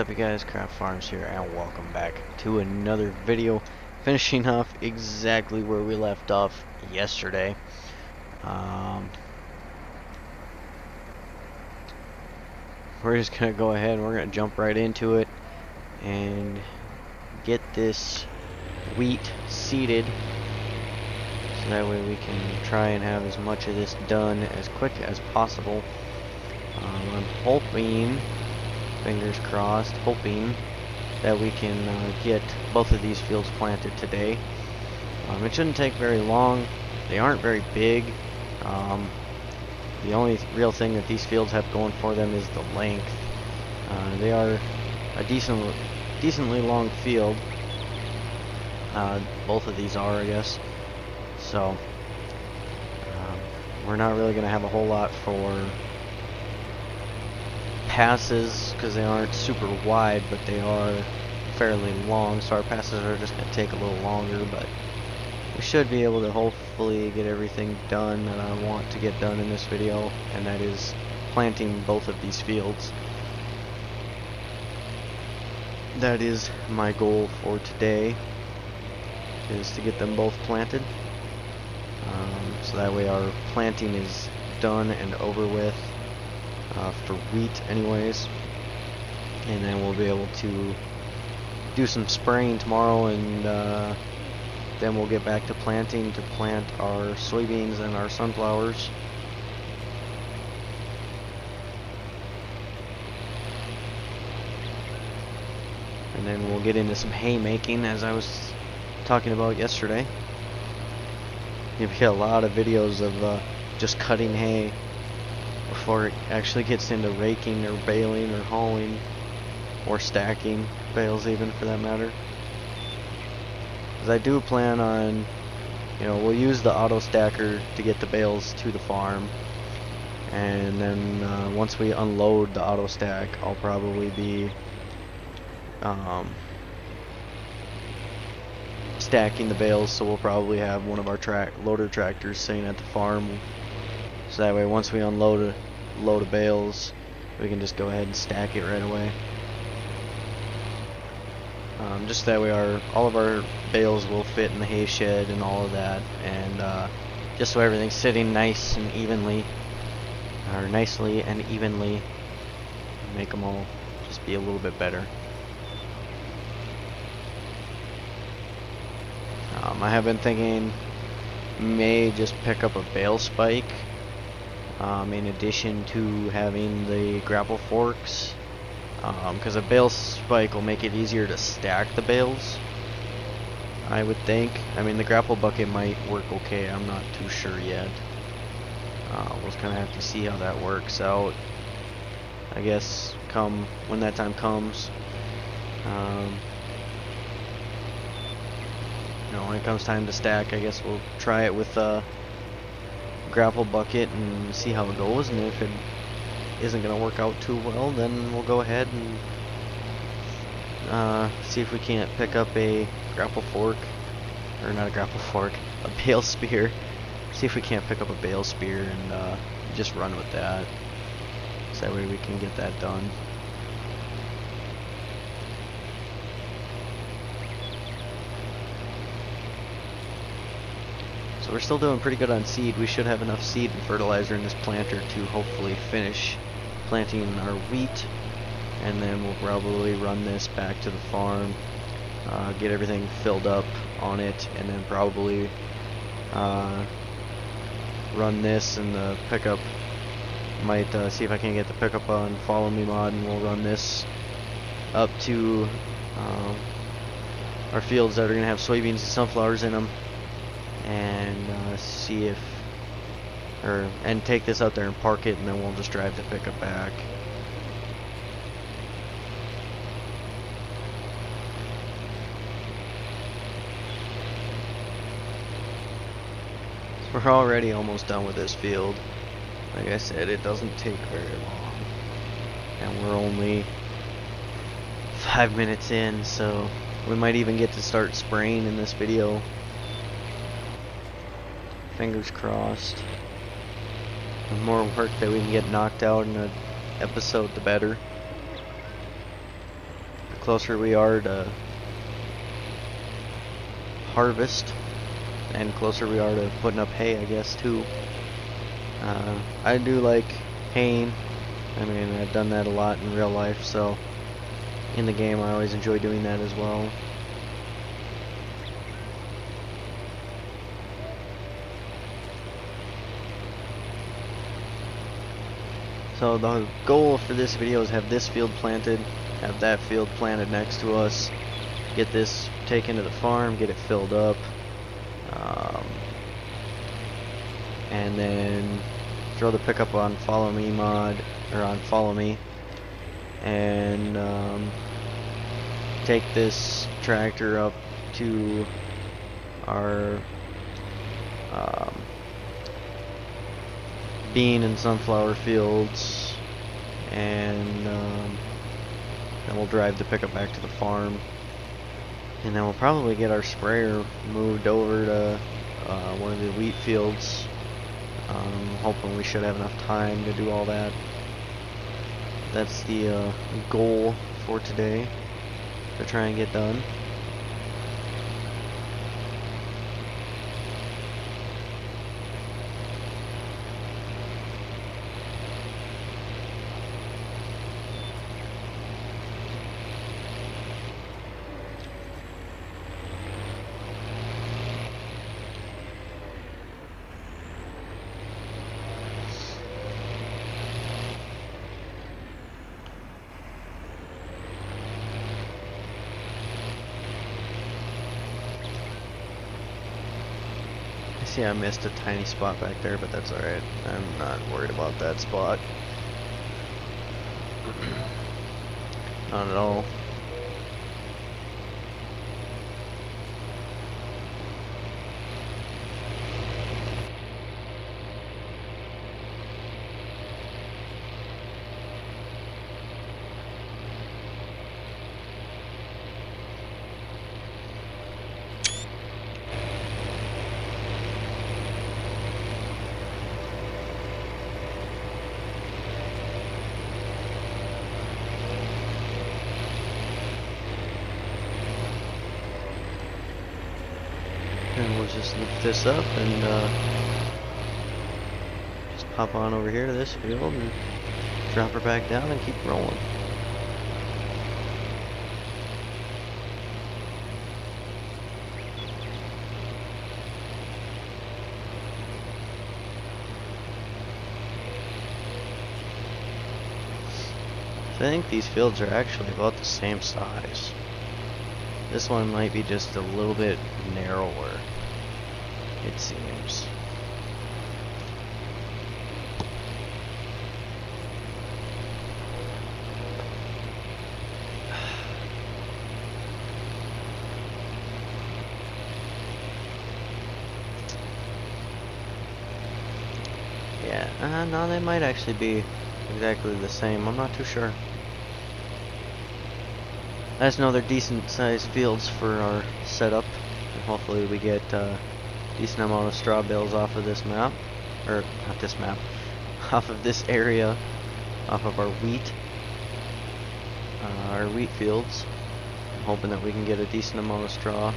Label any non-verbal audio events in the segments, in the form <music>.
Up you guys? Kraft Farms here and welcome back to another video finishing off exactly where we left off yesterday. Um, we're just gonna go ahead and we're gonna jump right into it and get this wheat seeded so that way we can try and have as much of this done as quick as possible. Um, I'm hoping fingers crossed, hoping that we can uh, get both of these fields planted today. Um, it shouldn't take very long. They aren't very big. Um, the only real thing that these fields have going for them is the length. Uh, they are a decent, decently long field. Uh, both of these are, I guess. So, um, we're not really going to have a whole lot for passes because they aren't super wide, but they are fairly long. So our passes are just going to take a little longer, but we should be able to hopefully get everything done that I want to get done in this video, and that is planting both of these fields. That is my goal for today, is to get them both planted. Um, so that way our planting is done and over with uh, for wheat anyways. And then we'll be able to do some spraying tomorrow and uh, then we'll get back to planting to plant our soybeans and our sunflowers. And then we'll get into some haymaking as I was talking about yesterday. You get a lot of videos of uh, just cutting hay before it actually gets into raking or baling or hauling or stacking bales even for that matter. Because I do plan on, you know, we'll use the auto stacker to get the bales to the farm. And then uh, once we unload the auto stack, I'll probably be um, stacking the bales. So we'll probably have one of our loader tractors sitting at the farm so that way once we unload load of bales, we can just go ahead and stack it right away. Um, just that way our all of our bales will fit in the hay shed and all of that and uh, just so everything's sitting nice and evenly or nicely and evenly make them all just be a little bit better. Um, I have been thinking may just pick up a bale spike um, in addition to having the grapple forks because um, a bale spike will make it easier to stack the bales I would think. I mean the grapple bucket might work okay I'm not too sure yet. Uh, we'll kind of have to see how that works out I guess come when that time comes. Um, you know when it comes time to stack I guess we'll try it with uh, grapple bucket and see how it goes and if it isn't going to work out too well then we'll go ahead and uh, see if we can't pick up a grapple fork or not a grapple <laughs> fork a bale spear. See if we can't pick up a bale spear and uh, just run with that. So that way we can get that done We're still doing pretty good on seed. We should have enough seed and fertilizer in this planter to hopefully finish planting our wheat. And then we'll probably run this back to the farm, uh, get everything filled up on it, and then probably uh, run this and the pickup. Might uh, see if I can get the pickup on Follow Me mod, and we'll run this up to um, our fields that are going to have soybeans and sunflowers in them and uh, see if or and take this out there and park it and then we'll just drive the pickup back. So we're already almost done with this field. Like I said it doesn't take very long. And we're only five minutes in so we might even get to start spraying in this video Fingers crossed. The more work that we can get knocked out in an episode, the better. The closer we are to harvest and closer we are to putting up hay I guess too. Uh, I do like haying. I mean I've done that a lot in real life so in the game I always enjoy doing that as well. So the goal for this video is have this field planted, have that field planted next to us, get this taken to the farm, get it filled up, um, and then throw the pickup on follow me mod, or on follow me, and um, take this tractor up to our um, bean and sunflower fields and um, then we'll drive the pickup back to the farm. And then we'll probably get our sprayer moved over to uh, one of the wheat fields. Um, hoping we should have enough time to do all that. That's the uh, goal for today to try and get done see I missed a tiny spot back there, but that's alright. I'm not worried about that spot. <clears throat> not at all. And we'll just lift this up and uh, just pop on over here to this field and drop her back down and keep rolling. I think these fields are actually about the same size. This one might be just a little bit narrower, it seems. <sighs> Yeah, uh, no, they might actually be exactly the same. I'm not too sure. Know they're decent sized fields for our setup. And hopefully we get uh, decent amount of straw bales off of this map. Or, not this map. <laughs> Off of this area. Off of our wheat. Uh, our wheat fields. I'm hoping that we can get a decent amount of straw.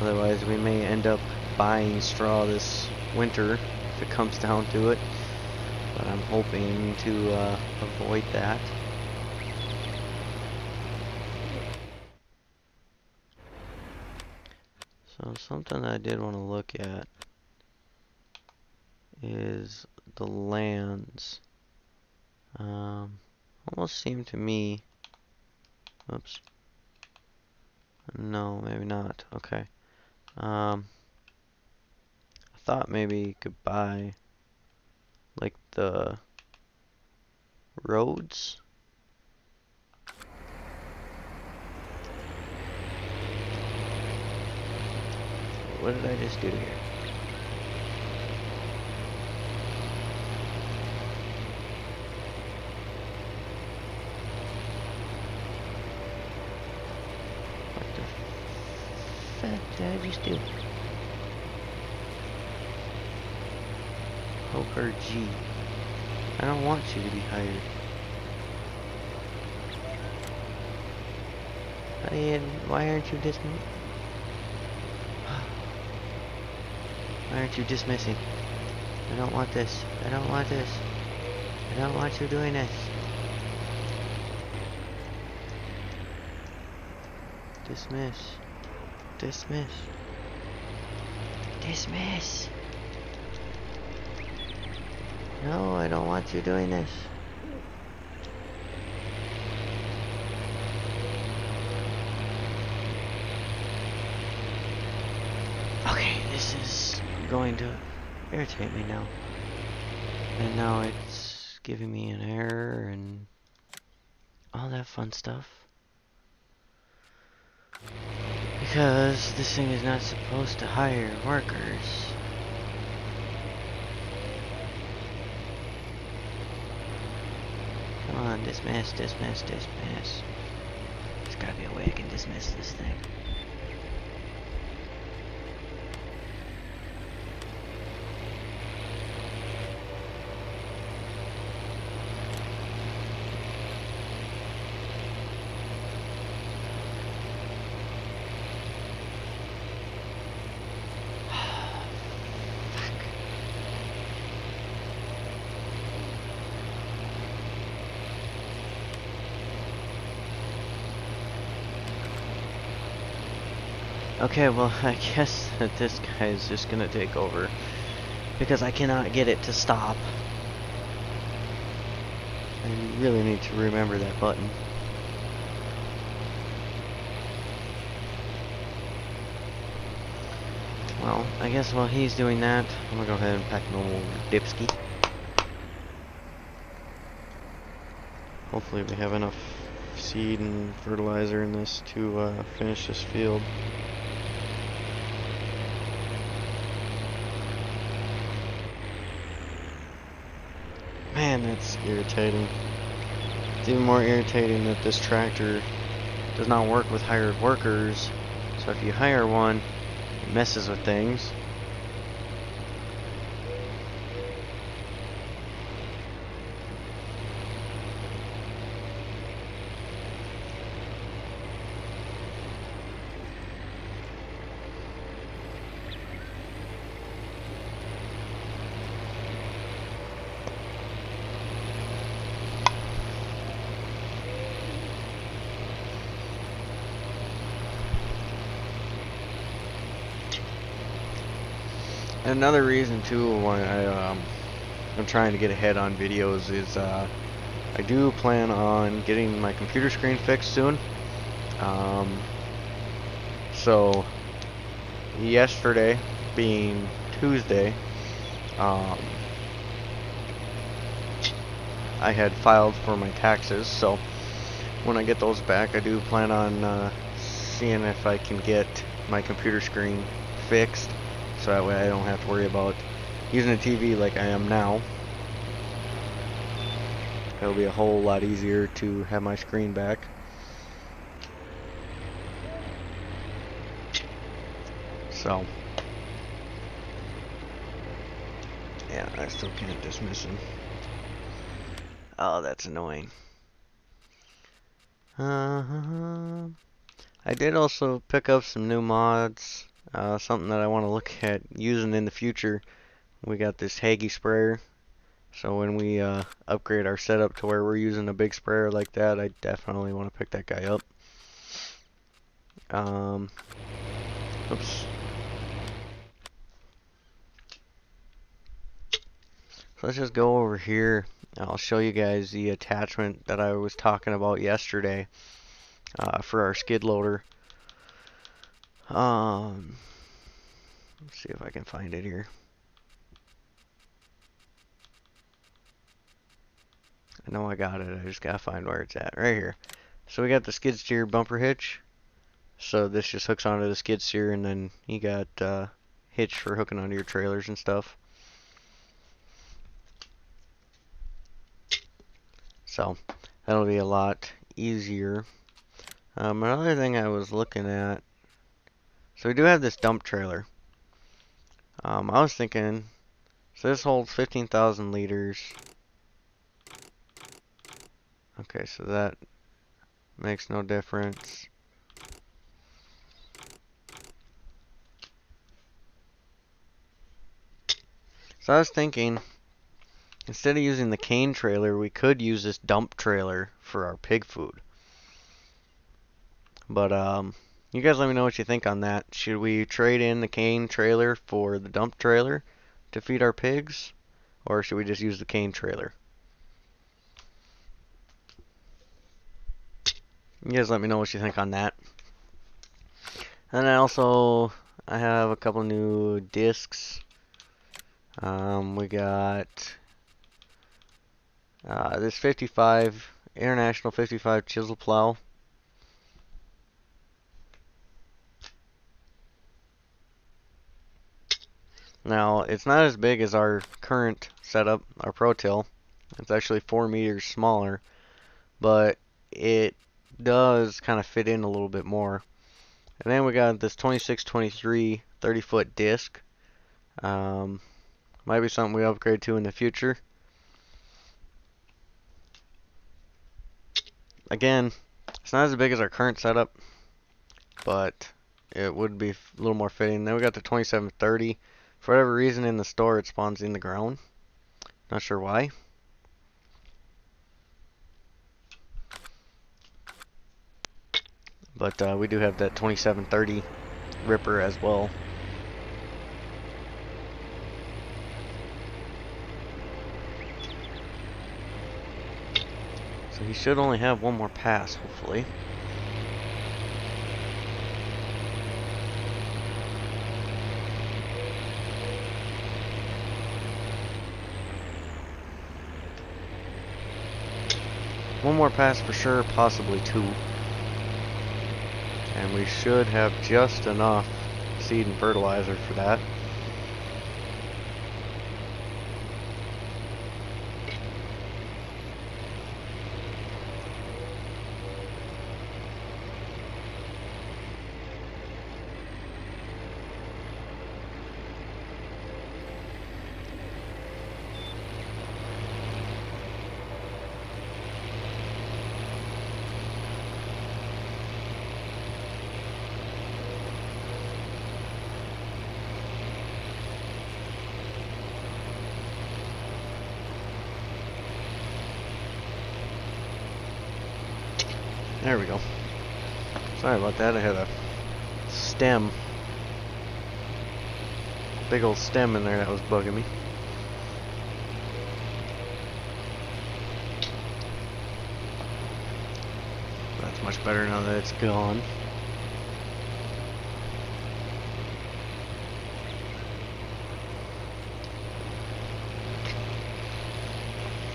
Otherwise we may end up buying straw this winter if it comes down to it. But I'm hoping to uh, avoid that. So something I did want to look at is the lands. Um, almost seemed to me, oops, no, maybe not, okay. Um, I thought maybe you could buy like the roads What did I just do here? What the fuck did I just do? Poker G. I don't want you to be hired. Buddy, why aren't you dismissing? Why aren't you dismissing? I don't want this. I don't want this. I don't want you doing this. Dismiss. Dismiss. Dismiss. No, I don't want you doing this. Okay, this is going to me now. And now it's giving me an error and all that fun stuff. Because this thing is not supposed to hire workers. Come on, dismiss, dismiss, dismiss. There's gotta be a way I can dismiss this thing. Okay, well, <laughs> I guess that this guy is just gonna take over. Because I cannot get it to stop. I really need to remember that button. Well, I guess while he's doing that, I'm gonna go ahead and pack old dipski. Hopefully we have enough seed and fertilizer in this to uh, finish this field. That's irritating. It's even more irritating that this tractor does not work with hired workers. So if you hire one, it messes with things. Another reason too why I um, I'm trying to get ahead on videos is uh, I do plan on getting my computer screen fixed soon. Um, so yesterday being Tuesday, um, I had filed for my taxes. So when I get those back, I do plan on uh, seeing if I can get my computer screen fixed so that way I don't have to worry about using a TV like I am now. It'll be a whole lot easier to have my screen back. So, yeah, I still can't dismiss him. Oh, that's annoying. Uh. I did also pick up some new mods uh, something that I want to look at using in the future. We got this Hagie sprayer. So when we uh, upgrade our setup to where we're using a big sprayer like that, I definitely want to pick that guy up. Um, oops. So let's just go over here. I'll show you guys the attachment that I was talking about yesterday uh, for our skid loader. Um, let's see if I can find it here. I know I got it. I just gotta find where it's at. Right here. So we got the skid steer bumper hitch. So this just hooks onto the skid steer, and then you got uh, hitch for hooking onto your trailers and stuff. So that'll be a lot easier. Um, another thing I was looking at so we do have this dump trailer. Um, I was thinking, so this holds 15,000 liters. Okay, so that makes no difference. So I was thinking, instead of using the cane trailer, we could use this dump trailer for our pig food. But, um, you guys let me know what you think on that. Should we trade in the cane trailer for the dump trailer to feed our pigs? Or should we just use the cane trailer? You guys let me know what you think on that. And I also I have a couple new discs. Um, we got uh, this 55 International 55 chisel plow. Now, it's not as big as our current setup, our Pro Till. It's actually 4 meters smaller, but it does kind of fit in a little bit more. And then we got this 2623 30 foot disc. Um, might be something we upgrade to in the future. Again, it's not as big as our current setup, but it would be a little more fitting. Then we got the 2730. For whatever reason in the store it spawns in the ground. Not sure why. But uh, we do have that 2730 Ripper as well. So he should only have one more pass, hopefully. One more pass for sure, possibly two. And we should have just enough seed and fertilizer for that. There we go. Sorry about that, I had a stem. Big old stem in there that was bugging me. That's much better now that it's gone.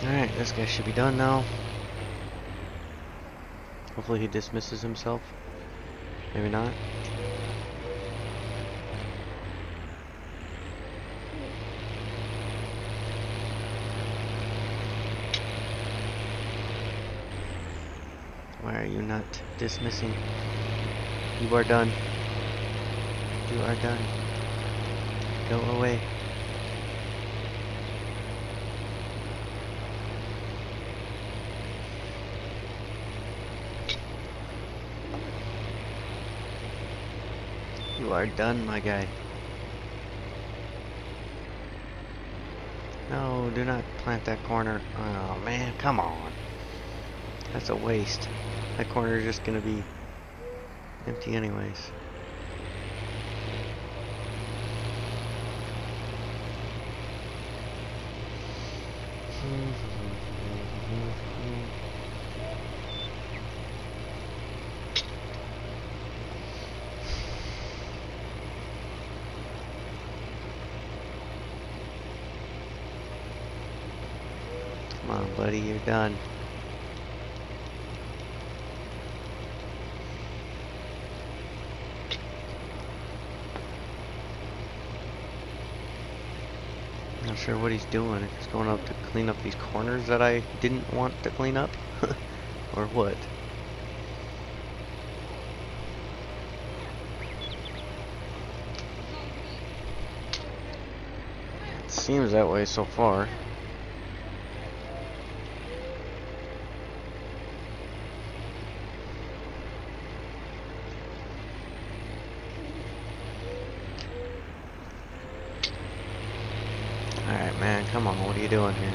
Alright, this guy should be done now. Hopefully he dismisses himself. Maybe not. Why are you not dismissing? You are done. You are done. Go away. Are done, my guy. No, do not plant that corner. Oh, man, come on. That's a waste. That corner is just going to be empty anyways. Done. Not sure what he's doing. If he's going up to clean up these corners that I didn't want to clean up, <laughs> or what? Seems that way so far. Alright, come on, what are you doing here?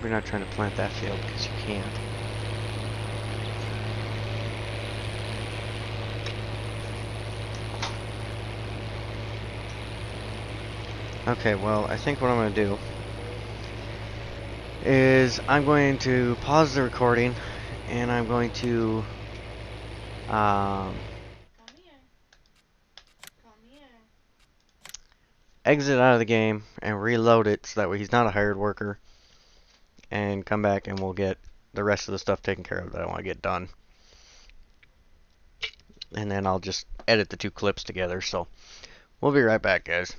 We're not trying to plant that field because you can't. Okay, well, I think what I'm going to do is I'm going to pause the recording and I'm going to um, exit out of the game and reload it so that way he's not a hired worker and come back and we'll get the rest of the stuff taken care of that I want to get done. And then I'll just edit the two clips together. So we'll be right back, guys.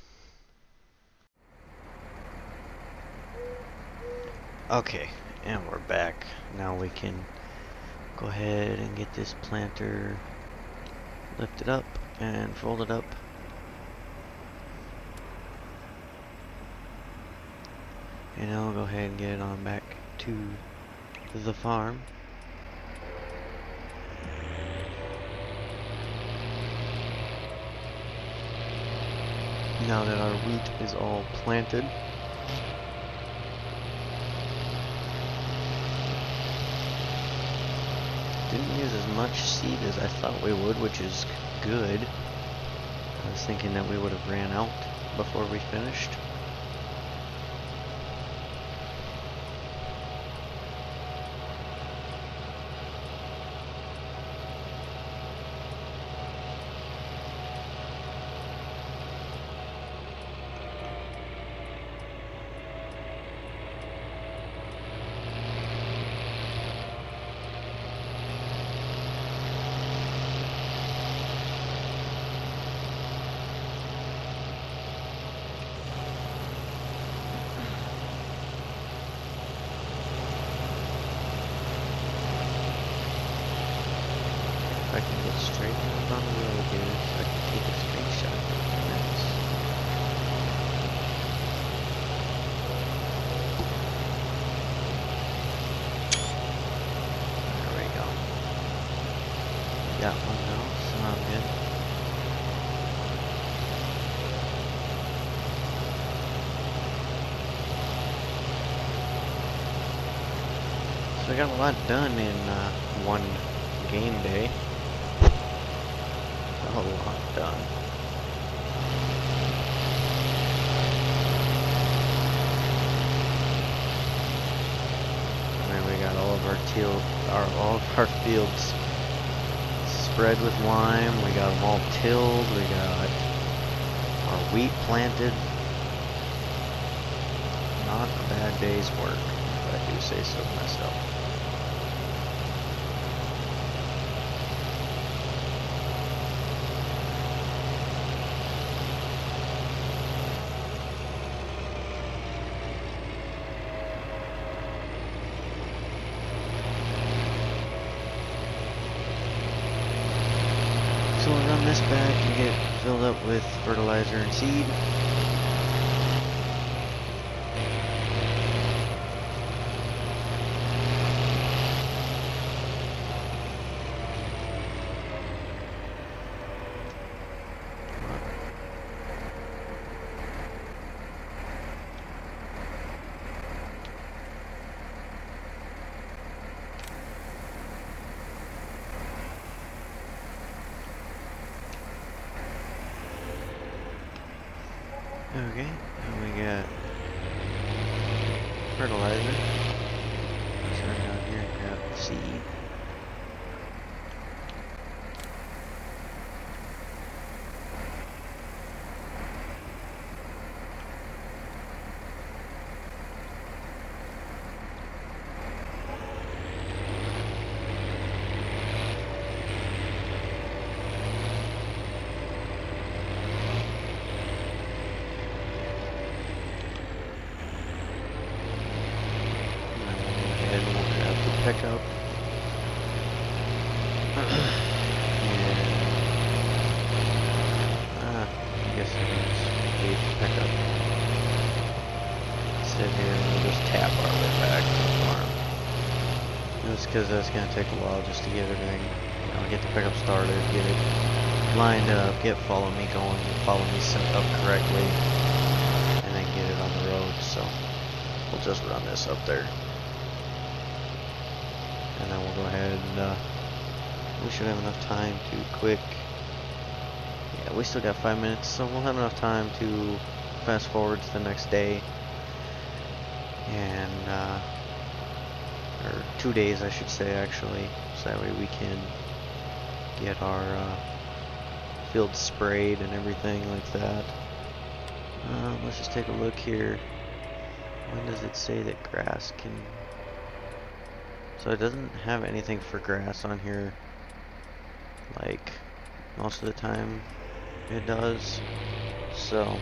Okay, and we're back. Now we can go ahead and get this planter lifted up and folded up. And I'll go ahead and get it on back to the farm. Now that our wheat is all planted. Didn't use as much seed as I thought we would, which is good. I was thinking that we would have ran out before we finished. I can get straight down on the road here so I can take a screenshot of this. There we go. Got one now, so I'm good. So I got a lot done in uh, one game day. A lot done. And then we got all of our teal, our all of our fields spread with lime. We got them all tilled. We got our wheat planted. Not a bad day's work, if I do say so myself. So we'll run this back and get filled up with fertilizer and seed. Okay, and we got fertilizer. Let's run down here and grab the seed. And then we'll go ahead and we'll grab the pickup. and ah, I guess I can just leave the pickup. Sit here and we'll just tap our way back to the farm. Just because that's gonna take a while just to get everything, you know, get the pickup started, get it lined up, get follow me going, follow me set up correctly, and then get it on the road. So we'll just run this up there. And then we'll go ahead and uh, we should have enough time to quick. Yeah, we still got five minutes, so we'll have enough time to fast forward to the next day. And, uh, two days, I should say, actually, so that way we can get our uh, field sprayed and everything like that. Uh, let's just take a look here. When does it say that grass can... So it doesn't have anything for grass on here. Like, most of the time it does. So,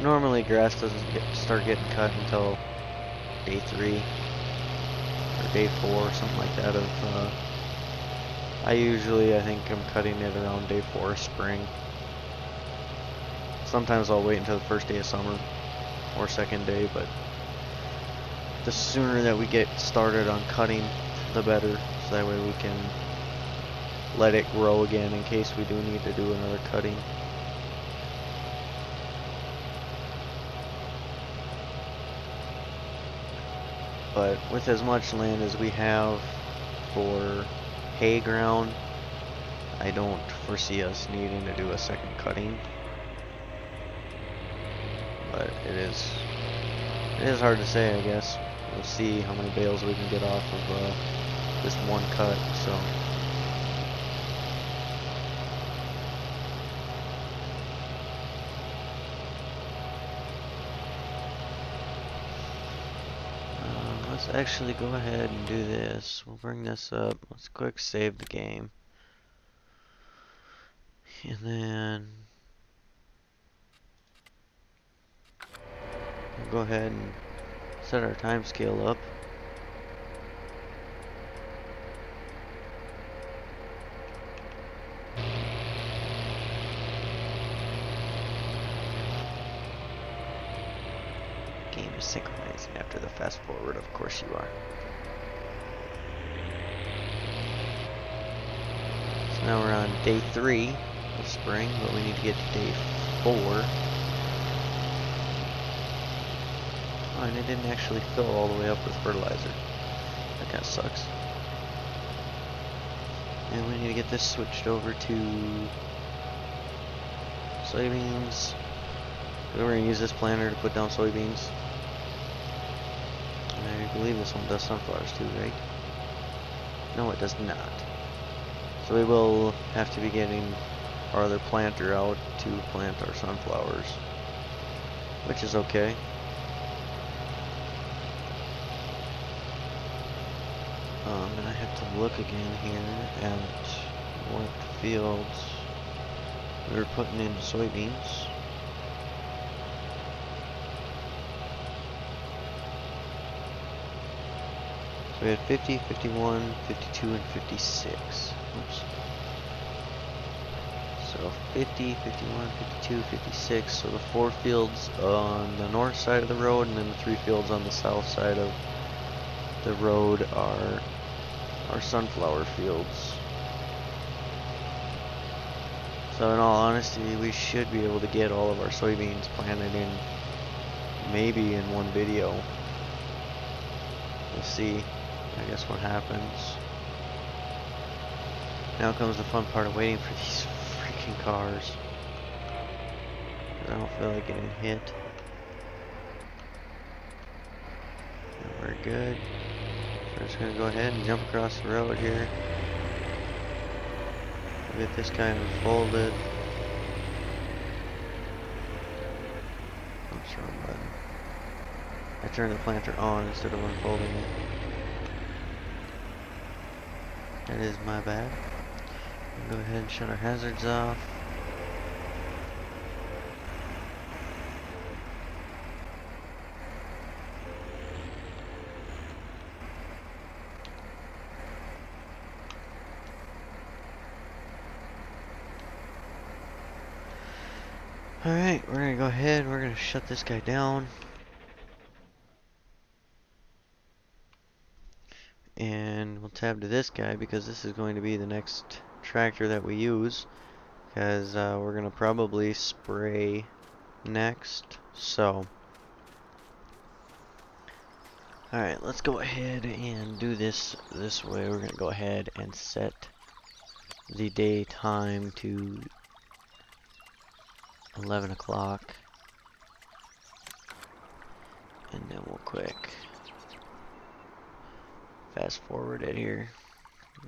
normally grass doesn't get, start getting cut until day three or day four, or something like that. Of uh, I usually, I think I'm cutting it around day four, spring. Sometimes I'll wait until the first day of summer or second day, but the sooner that we get started on cutting, the better. So that way we can let it grow again in case we do need to do another cutting. But with as much land as we have for hay ground, I don't foresee us needing to do a second cutting. But it is, it is hard to say, I guess. We'll see how many bales we can get off of uh, this one cut, so. Let's actually go ahead and do this. We'll bring this up. Let's quick save the game. And then we'll go ahead and set our time scale up. Game is synchronizing after the fast forward, of course you are. So now we're on day three of spring, but we need to get to day four. Oh, and it didn't actually fill all the way up with fertilizer. That kind of sucks. And we need to get this switched over to soybeans. We're going to use this planter to put down soybeans. I believe this one does sunflowers too, right? No, it does not. So we will have to be getting our other planter out to plant our sunflowers. Which is okay. Um, and I have to look again here at what fields we were putting in soybeans. We had 50, 51, 52, and 56. Oops. So 50, 51, 52, 56. So the four fields on the north side of the road and then the three fields on the south side of the road are our sunflower fields. So in all honesty, we should be able to get all of our soybeans planted in maybe in one video. We'll see. I guess what happens. Now comes the fun part of waiting for these freaking cars. I don't feel like getting hit. we're good. We're just gonna go ahead and jump across the road here. Get this guy unfolded. Oops, wrong button. I turned the planter on instead of unfolding it. That is my bad. Go ahead and shut our hazards off. Alright, we're gonna go ahead, we're gonna shut this guy down. And we'll tab to this guy because this is going to be the next tractor that we use because uh, we're gonna probably spray next. So, all right, let's go ahead and do this this way. We're gonna go ahead and set the daytime to 11 o'clock, and then we'll quick fast forward it here.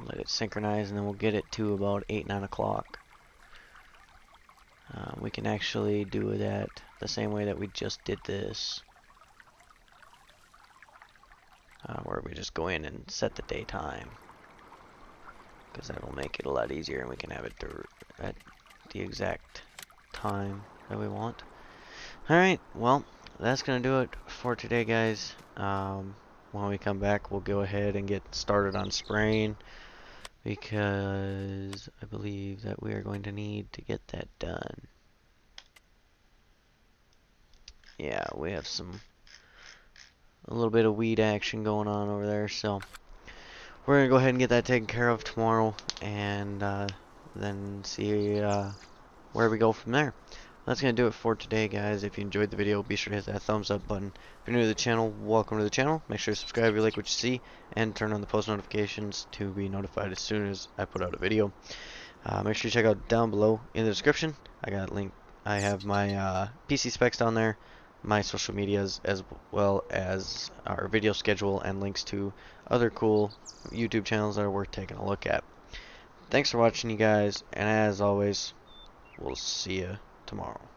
Let it synchronize and then we'll get it to about 8 9 o'clock. Uh, we can actually do that the same way that we just did this. Uh, where we just go in and set the daytime. Because that'll make it a lot easier and we can have it at the exact time that we want. Alright well that's gonna do it for today guys. Um, when we come back we'll go ahead and get started on spraying because I believe that we are going to need to get that done. Yeah, we have some a little bit of weed action going on over there, so we're gonna go ahead and get that taken care of tomorrow, and uh, then see uh, where we go from there. That's gonna do it for today, guys. If you enjoyed the video, be sure to hit that thumbs up button. If you're new to the channel, welcome to the channel. Make sure to subscribe if you like what you see, and turn on the post notifications to be notified as soon as I put out a video. Uh, make sure you check out down below in the description. I got link. I have my uh, PC specs down there, my social medias, as well as our video schedule and links to other cool YouTube channels that are worth taking a look at. Thanks for watching, you guys, and as always, we'll see you tomorrow.